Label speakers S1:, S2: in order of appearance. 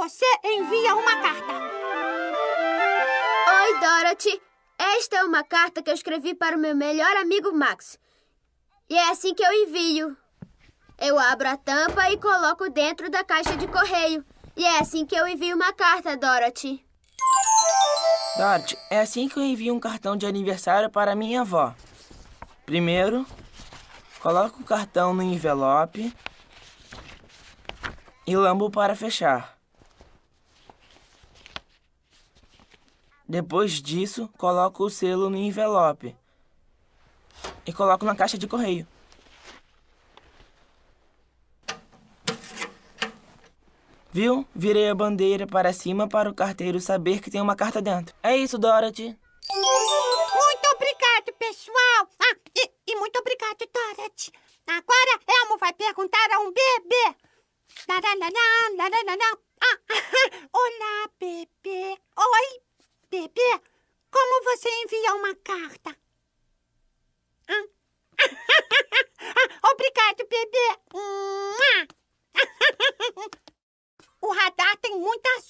S1: você envia uma carta.
S2: Oi, Dorothy. Esta é uma carta que eu escrevi para o meu melhor amigo Max. E é assim que eu envio. Eu abro a tampa e coloco dentro da caixa de correio. E é assim que eu envio uma carta, Dorothy.
S3: Dorothy, é assim que eu envio um cartão de aniversário para minha avó. Primeiro, coloco o cartão no envelope e lambo para fechar. Depois disso, coloco o selo no envelope e coloco na caixa de correio. Viu? Virei a bandeira para cima para o carteiro saber que tem uma carta dentro. É isso, Dorothy.
S1: Muito obrigado, pessoal. Ah, e, e muito obrigado, Dorothy. Agora Elmo vai perguntar a um bebê. Lararará, lararará. Ah, olá, bebê bebê como você envia uma carta. Hum? Obrigado, bebê. O radar tem muita